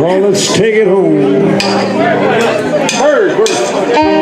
Well, let's take it home. Bird, bird.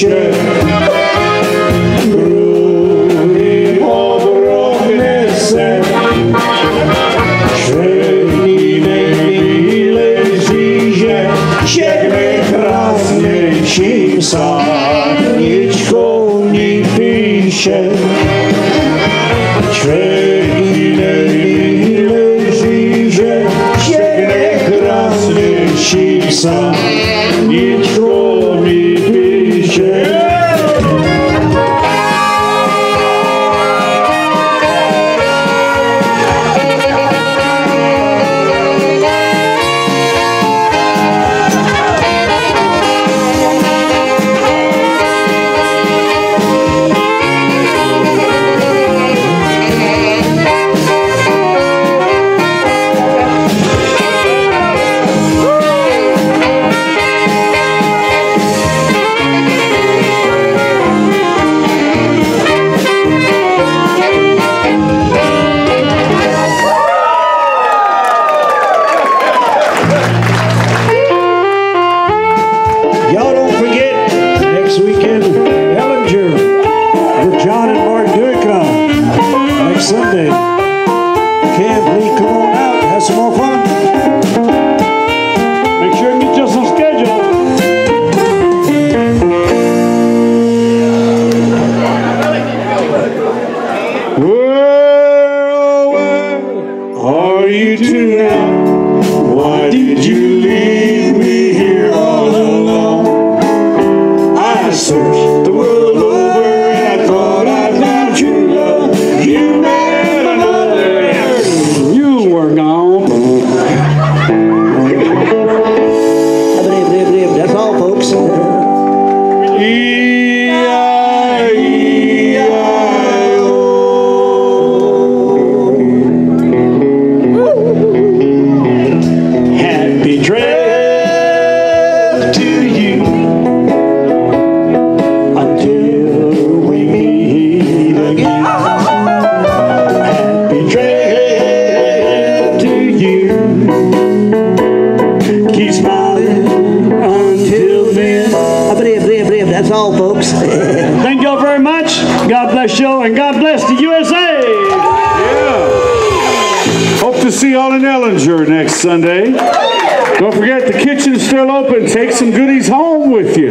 vše. Krásnějším sádničkou ní píše. Černý není ležíže, všechny krásnějším sádničkou John and Mark Durka. Next Sunday. Can't leave, come on out, have some more fun. Make sure you get you some schedule. That's all, folks. Thank y'all very much. God bless you and God bless the USA. Hope to see y'all in Ellinger next Sunday. Don't forget the kitchen's still open. Take some goodies home with you.